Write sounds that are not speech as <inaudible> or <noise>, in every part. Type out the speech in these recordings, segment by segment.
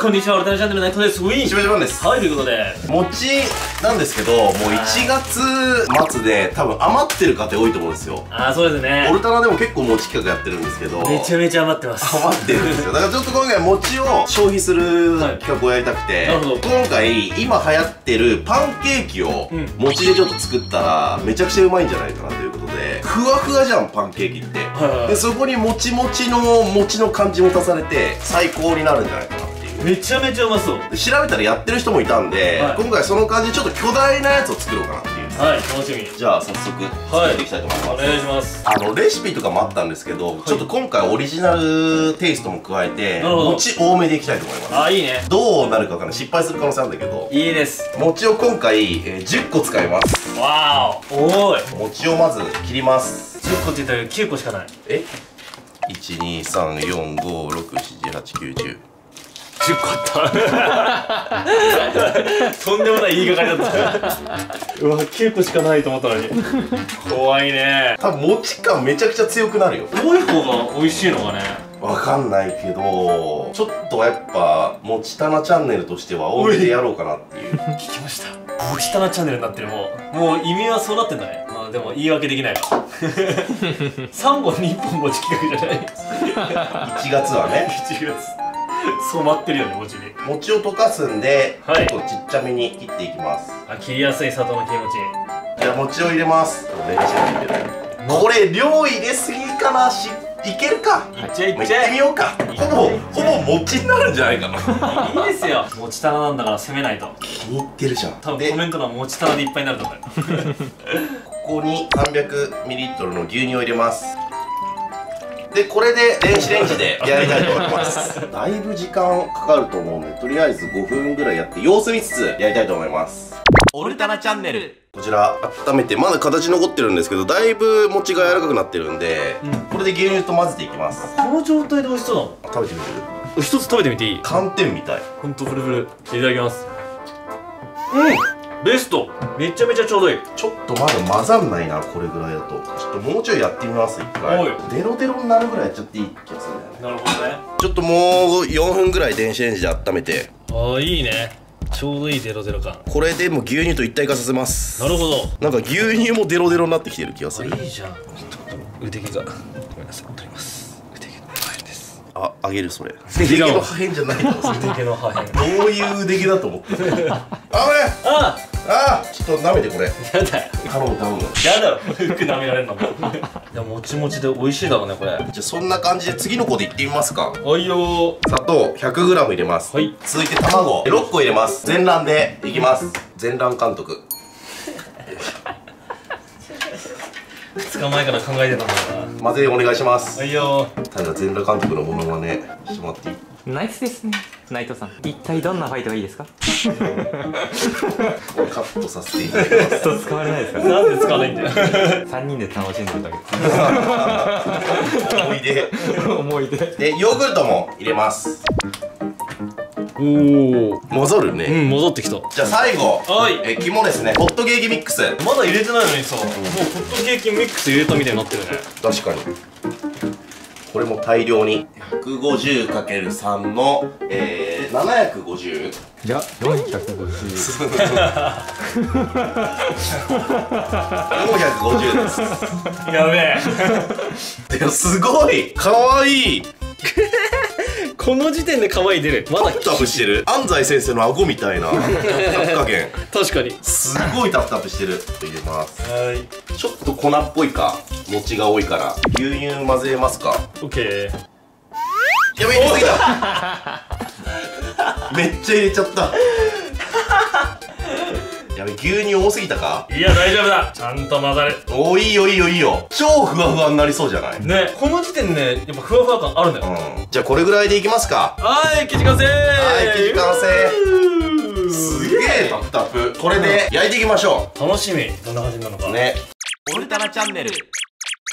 こんにちは、オルタナチャンネル内藤です。ウィーンしばしばんです。はい、ということで。餅なんですけどもう1月末で多分余ってる家庭多いと思うんですよ。あー、そうですオねル。タナでも結構餅企画やってるんですけど。めちゃめちゃ余ってます。余ってるんですよ。だからちょっと今回餅を消費する企画をやりたくて、<laughs> なるほど。今回今流行ってるパンケーキをうん。餅でちょっと作ったらめちゃくちゃうまいんじゃないかなということでふわふわじゃんパンケーキって。はいはいはい。でそこにもちもちの餅の感じも足されて最高になるんじゃないかなめちゃめちゃうまそう。で調べたらやってる人もいたんで、はい今回その感じでちょっと巨大なやつを作ろうかなっていうはい、楽しみ。じゃあ早速作っていきたいと思います、お願いします。あのレシピとかもあったんですけど、ちょっと今回オリジナルテイストも加えて餅多めでいきたいと思いますあー、いいね。どうなるかわかんない失敗する可能性あるんだけどいいです。餅を今回、えー10個使いますわーお。おーい。餅をまず切ります10個って言ったら9個しかない。え？12345678910 10個あった。とんでもない言いがかりだった。うわ、9個しかないと思ったのに。怖いね。多分餅感めちゃくちゃ強くなるよ多い方が美味しいのかね。わかんないけどちょっとやっぱもちたなチャンネルとしては多めでやろうかなっていう聞きました。もちたなチャンネルになってるもう。もう意味はそうなってんだね。まあでも言い訳できないわ。<laughs> 3本に1本餅企画じゃない。1月はね <laughs> 1月。染まってるよね、餅に。餅を溶かすんで、はい結構ちっちゃめに切っていきますあ、切りやすい砂糖の切り餅。じゃあ餅を入れますこれ量入れすぎかなしいけるかいっちゃいまあっちゃい。いってみようかほぼほぼ餅になるんじゃないかないいですよ。餅たななんだから攻めないと。気に入ってるじゃん多分でコメント欄餅たなでいっぱいになると思うよ。ここに 300ml の牛乳を入れますでこれで電子レンジでやりたいと思います <laughs> だいぶ時間かかると思うんでとりあえず5分ぐらいやって様子見つつやりたいと思いますオルタナチャンネル。こちら温めてまだ形残ってるんですけどだいぶ餅が柔らかくなってるんで、うんこれで牛乳と混ぜていきますこの状態で美味しそうだも食べてみる？ん。一つ食べてみていい？寒天みたいほんとフルフル。いただきます。うんベストめちゃめちゃちょうどいい。ちょっとまだ混ざんないなこれぐらいだとちょっともうちょいやってみます一回おいデロデロになるぐらいやっちゃっていい気がするんだよねなるほどね。ちょっともう4分ぐらい電子レンジで温めてああ、いいね。ちょうどいいゼロゼロ感。これでもう牛乳と一体化させますなるほど。なんか牛乳もデロデロになってきてる気がすあ、るいいじゃん。腕毛が。ごめんなさい、取ります。腕毛の破片です。ああげるそれ毛腕毛の破片じゃないの腕毛の破片。<laughs> <laughs> どういう腕毛だと思ってる？<laughs> あれああちょっと舐めてこれやだよ。頼む頼むやだろ。服舐められんのも。<laughs> いや、もちもちで美味しいだろうね、これ。じゃあそんな感じで次の子でいってみますかおいよー。砂糖 100g 入れます、はい続いて卵6個入れます全卵でいきます全卵監督2日前から考えてたんだから。混ぜお願いしますおいよただ全裸監督のモノマネしてもらっていい？ナイスですね内藤さん。一体どんなファイトがいいですか？これカットさせていただきます。と使われないですか？ー。なんで使わないんだよ。3人で楽しんでるだおいでけ思い出。でヨーグルトも入れます。おお。混ざるね、うん、戻ってきた。じゃあ最後。はい。え肝ですね。ホットケーキミックス。まだ入れてないのにさ、もうホットケーキミックス入れたみたいになってるね。確かにこれも大量に。150×3 の、えー、750じゃあ450 450です。やべえ。でもすごい。かわいい。<laughs> この時点で可愛い出る。まだタプタプしてる。安西先生の顎みたいな。タプタプ加減確かに。すごいタプタプしてる。入れます。はい。ちょっと粉っぽいか餅が多いから牛乳混ぜますか？オッケー。やべ入れすぎた <laughs> めっちゃ入れちゃったやべ牛乳多すぎたか？いや、大丈夫だ。ちゃんと混ざる。おーいいよいいよいいよ超ふわふわになりそうじゃない？ね、この時点で、やっぱふわふわ感あるんだよ。うんじゃあこれぐらいでいきますかはい、生地完成はい生地完成すすげえタプタプこれで焼いていきましょ楽しみ。どんな感じになるのか。う。ねオルタナチャンネル。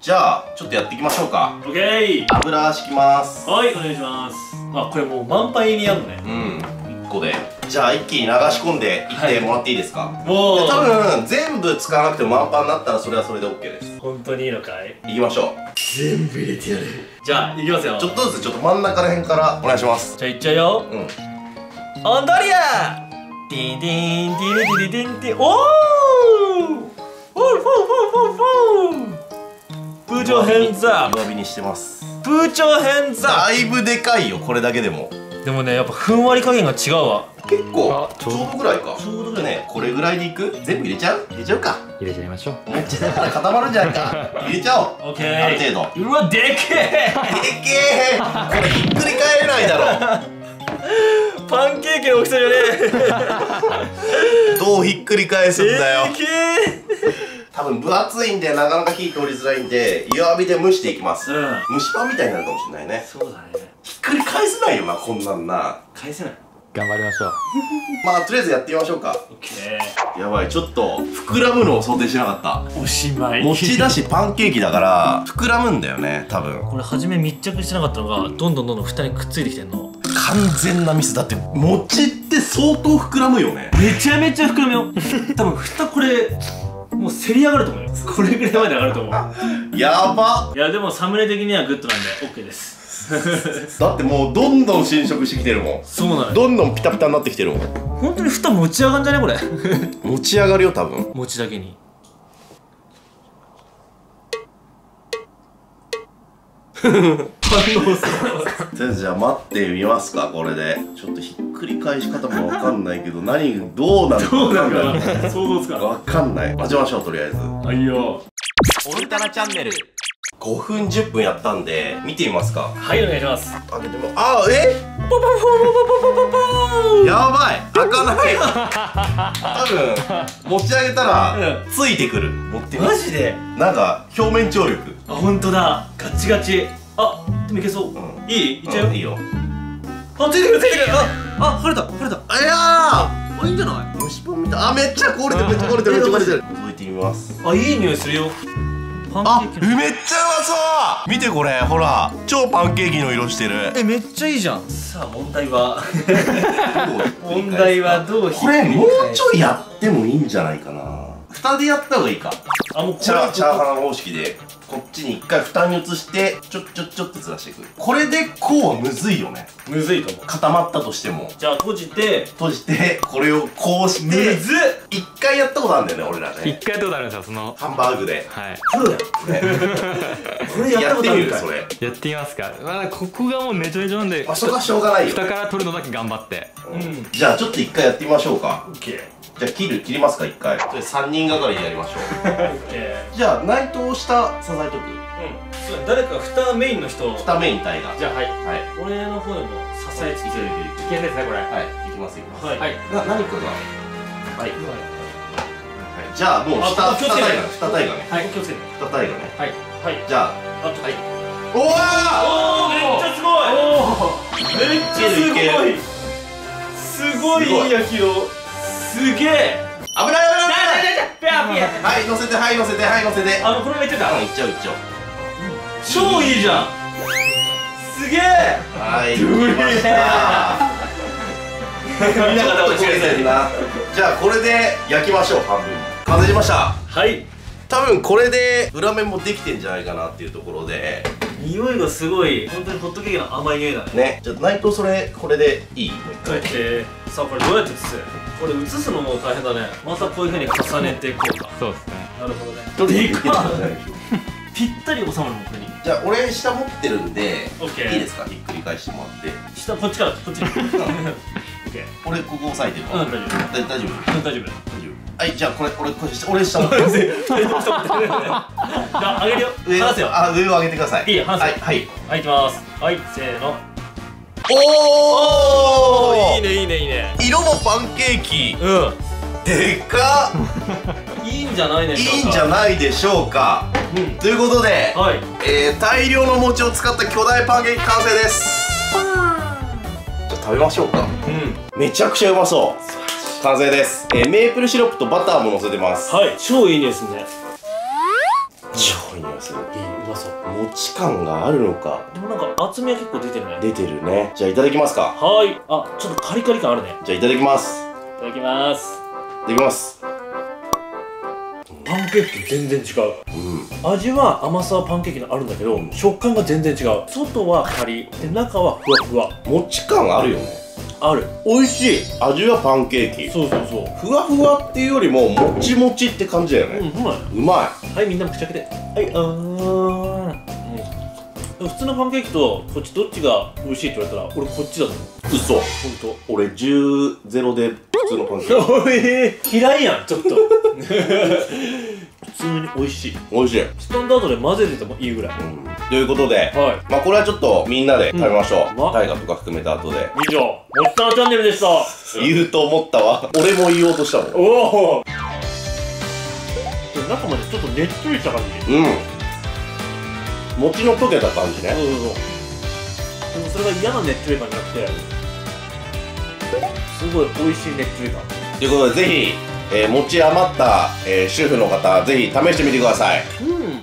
じゃあちょっとやっていきましょうかオッケー。油敷きますはい、お願いします。あ、これもう満杯にやるのね。うん1個でじゃあ一気に流し込んでいってもらっていいですか、もう、で多分全部使わなくても満帆になったらそれはそれで OK です本当にいいのかい？いきましょ全部入れてやる。じゃあ、いきますよ。うちょっとずつちょっと真ん中ら辺からお願いしますじゃあ、いっちゃうよ。うんオンドリアディンディンディリディリディンディンお部長ヘンザ弱火にしてます。部長ヘンザだいぶでかいよこれだけでも。でもねやっぱふんわり加減が違うわ。結構あちょうどぐらいか。ちょうどぐらいね。これぐらいでいく？全部入れちゃう？入れちゃうか。入れちゃいましょう。餅だから固まるんじゃないか。入れちゃおう。オッケーある程度。うわでけえ。でけえ。これひっくり返れないだろパンケーキの大きさじゃねえ。どうひっくり返すんだよ。でけえ多分分厚いんでなかなか火通りづらいんで弱火で蒸していきます。うん。蒸しパンみたいになるかもしれないね。そうだね。ひっくり返せないよなこんなんな。返せない。頑張りましょう。<laughs> まあとりあえずやってみましょうか。オッケやばいちょっと膨らむのを想定しなかった。ーおしまい。餅だしパンケーキだから膨らむんだよね多分。これ初め密着してなかったのがどんどんどんどん蓋にくっついてきてんの。完全なミスだって餅って相当膨らむよね。めちゃめちゃ膨らむよ。<laughs> 多分蓋これもうせり上がると思うよこれぐらいまで上がると思う。やば。いやでもサムネ的にはグッドなんで OK です。<laughs> だってもうどんどん侵食してきてるもん。そうなのよどんどんピタピタになってきてるもん。本当に蓋持ち上がんじゃねこれ？持ち上がるよ多分。餅だけに。<laughs> 反応する。とりあえずじゃあ待ってみますかこれで。ちょっとひっくり返し方もわかんないけど何どうなるかどうなわかないか想像つかわかんない。待ちましょうとりあえず。はいよ。オルタナチャンネル。5分10分やったんで見てみますか。はいお願いします。あでもあえ？やばい。開かない <laughs> 多分持ち上げたらうん。ついてくる。持ってみマジで？なんか表面張力。あ本当だ。ガチガチ。あでもいけそう、うん。いい？いっちゃう？よ、うんいいよ。あついてくるついてくる。ああ晴れた晴れた。あいやあいいんじゃない？ー蒸しパンみたい。あめっちゃ凍れてるめっちゃ凍れてるめっちゃ凍れてる。覗いてみます。あいい匂いするよ。パンあケーキの。めっちゃうまそう。見てこれほら。超パンケーキの色してる。えめっちゃいいじゃん。さあ問題は。<laughs> 問題はどうこれもうちょいやってもいいんじゃないかな。蓋でやった方がいいか。あもうこれチャーチャーハン方式でこっちに一回蓋に移してちょっちょっちょってずらしていく。これでこうはむずいよね。むずいと思う。固まったとしても。じゃあ閉じて閉じてこれをこうしむてずっ！一回やったことあるんだよね俺らね。一回やったことあるんですよその。ハンバーグで。はい。そうだよこれ。<laughs> やったことあるかい。やってみるそれ。やってみますか。まあここがもうめちゃめちゃなんでまあそこはしょうがないよ。蓋から取るのだけ頑張って。うん。じゃあちょっと一回やってみましょうか。オッケーじゃあ切る切りますか一回。それ3人がかりでやりましょう。オッケーじゃあ内藤下支えとく。うん。そう誰か蓋メインの人。二メイン対が。じゃあはい。はい。俺の方でも支えつけてる。危険ですねこれ。はい。いきますいきます。はい。はい。な何かがはい、じゃあもう下あ気をつけて。二対がね二対がね。はい気をつけて。二対がね。はい。はい。じゃあ。あと。はい。おわおー！めっちゃすごい。めっちゃすごい。すごいいい焼き色すげえ。ー危ない危ない危ない。はい乗せてはい乗せてはい乗せて。あのこれめっちゃだうんいっちゃういっちゃう。超いいじゃん。すげえ。はい。ドゥリー来ました見なかったかもしれなじゃあこれで焼きましょう半分。完成しました。はい。多分これで裏面もできてんじゃないかなっていうところで。匂いがすごい。本当にホットケーキの甘い匂いだね。ねじゃあ内藤それこれでいい？もう一回。えー、さあこれどうやって写す？これ写すのも大変だね。またこういうふうに重ねていこうか。そうですね。なるほどね。一人ででかぴったり収まるもんこれに。じゃあ俺下持ってるんでオッケーいいですか？ひっくり返してもらって。下こっちからこっちに。オッケー俺ここ押さえてるからうん大丈夫。大大丈夫？うん大丈夫。大丈夫。はいじゃあこれ俺これ下俺下持ってる。<laughs> じゃあ上げるよ。上を離すよ。あ上を上げてください。いいよ離すよ。はいはい。はい行きます。はいせーのおいいねいいねいいね。色もパンケーキ。うでか <laughs> いいんじゃないでいしょうか。いんじゃないでしょうか。うん。ということで、はい。えー、大量の餅を使った巨大パンケーキ完成です。じゃあ食べましょうか。うん。めちゃくちゃうまそう。完成です、えー、メープルシロップとバターも乗せてます。はい。超いいですね。超いい匂いする。いいうまそう。餅感があるのか。でもなんか厚みは結構出てるね。出てるね。じゃあいただきますか。はい。あちょっとカリカリ感あるね。じゃあいただきます。いただきます。いただきます。パンケーキと全然違う。うん。味は甘さはパンケーキのあるんだけど食感が全然違う。外はカリで中はふわふわ。餅感あるよね。ある。美味しい。味はパンケーキ。そうそうそう。ふわふわっていうよりももちもちって感じだよね、うんうまい。うまはいみんなも口開けてはいあー普通のパンケーキとこっちどっちが美味しいって言われたら俺こっちだと思う。い嘘。ほんと俺10ゼロで普通のパンケーキ。<laughs> 嫌いやんちょっと。普通に美味しい。美味しい、スタンダードで混ぜててもいいぐらい。うん、ということではまあこれはちょっとみんなで食べましょう、うん。ま大河とか含めた後で。い以上もっさらチャンネルでした。言うと思ったわ。俺も言おうとしたもん。おお中までちょっとねっとりした感じ。うん餅の溶けた感じね。そうそうそうでもそれが嫌なねっとり感じゃなくてすごい美味しいねっとり感ということでぜひ、えー、餅余った、えー主婦の方ぜひ試してみてください。うん